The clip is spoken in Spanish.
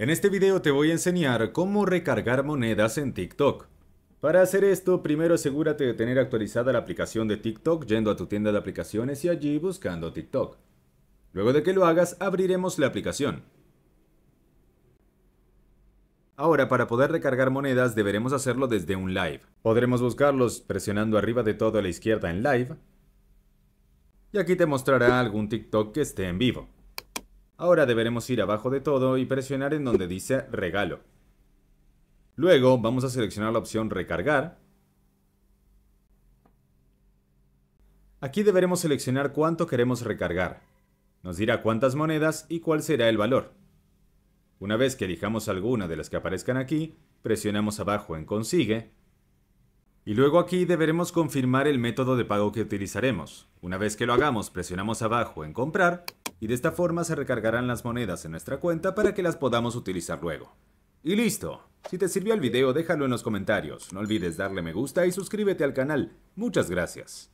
En este video te voy a enseñar cómo recargar monedas en TikTok. Para hacer esto, primero asegúrate de tener actualizada la aplicación de TikTok yendo a tu tienda de aplicaciones y allí buscando TikTok. Luego de que lo hagas, abriremos la aplicación. Ahora, para poder recargar monedas, deberemos hacerlo desde un live. Podremos buscarlos presionando arriba de todo a la izquierda en live. Y aquí te mostrará algún TikTok que esté en vivo. Ahora deberemos ir abajo de todo y presionar en donde dice regalo. Luego vamos a seleccionar la opción recargar. Aquí deberemos seleccionar cuánto queremos recargar. Nos dirá cuántas monedas y cuál será el valor. Una vez que elijamos alguna de las que aparezcan aquí, presionamos abajo en Consigue. Y luego aquí deberemos confirmar el método de pago que utilizaremos. Una vez que lo hagamos, presionamos abajo en Comprar y de esta forma se recargarán las monedas en nuestra cuenta para que las podamos utilizar luego. Y listo. Si te sirvió el video déjalo en los comentarios, no olvides darle me gusta y suscríbete al canal. Muchas gracias.